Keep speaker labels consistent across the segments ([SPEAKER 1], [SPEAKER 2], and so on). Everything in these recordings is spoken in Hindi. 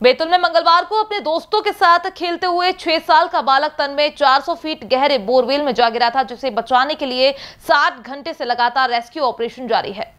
[SPEAKER 1] बैतूल में मंगलवार को अपने दोस्तों के साथ खेलते हुए छह साल का बालक तन में 400 फीट गहरे बोरवेल में जा गिरा था, जिसे बचाने के लिए सात घंटे से लगातार रेस्क्यू ऑपरेशन जारी है।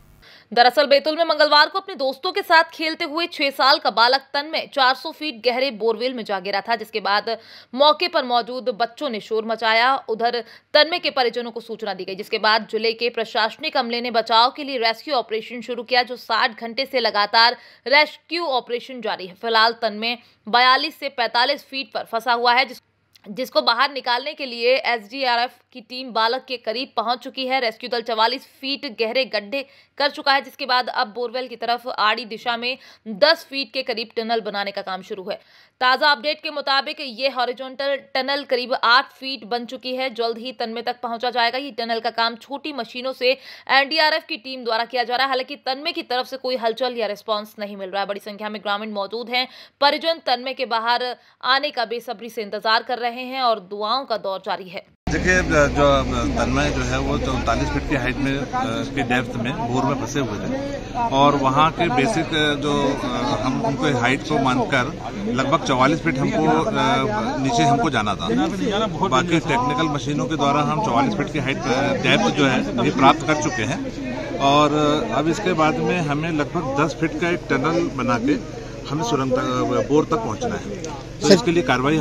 [SPEAKER 1] दरअसल बैतूल में मंगलवार को अपने दोस्तों के साथ खेलते हुए छह साल का बालक तन में 400 फीट गहरे बोरवेल में जा गिरा था, जिसके बाद मौके पर मौजूद बच्चों ने शोर मचाया। उधर तन्मे के परिजनों को सूचना दी गई, जिसके बाद ज़िले के प्रशासनिक अमले ने बचाव के लिए रेस्क्यू ऑपरेशन शुरू किया, जो 60 घंटे से लगातार रेस्क्यू ऑपरेशन जारी है। फ़िलहाल तन्मे बयालीस से पैंतालीस फीट पर फंसा हुआ है, जिस जिसको बाहर निकालने के लिए एसडीआरएफ की टीम बालक के करीब पहुँच चुकी है। रेस्क्यू दल 44 फीट गहरे गड्ढे कर चुका है, जिसके बाद अब बोरवेल की तरफ़ आड़ी दिशा में 10 फीट के करीब टनल बनाने का काम शुरू है। ताज़ा अपडेट के मुताबिक ये हॉरिजॉन्टल टनल करीब 8 फीट बन चुकी है। जल्द ही तनमे तक पहुँचा जाएगा। ये टनल का काम छोटी मशीनों से एनडीआरएफ की टीम द्वारा किया जा रहा है। हालाँकि तनमे की तरफ़ से कोई हलचल या रिस्पॉन्स नहीं मिल रहा है। बड़ी संख्या में ग्रामीण मौजूद हैं। परिजन तनमे के बाहर आने का बेसब्री से इंतज़ार कर रहे हैं। और दुआओं का दौर जारी है।
[SPEAKER 2] देखिए जो तन्मय जो है वो चौतालीस फीट की हाइट में इसकी डेप्थ में बोर में फंसे हुए थे। और वहाँ के बेसिक जो हम उनको हाइट को मानकर लगभग चौवालीस फीट हमको नीचे हमको जाना था। बाकी टेक्निकल मशीनों के द्वारा हम चौवालीस फीट की हाइट डेप्थ जो है ये प्राप्त कर चुके हैं। और अब इसके बाद में हमें लगभग दस फीट का एक टनल बना के हमें सुरंग बोर तक पहुँचना है। तो इसके लिए कार्रवाई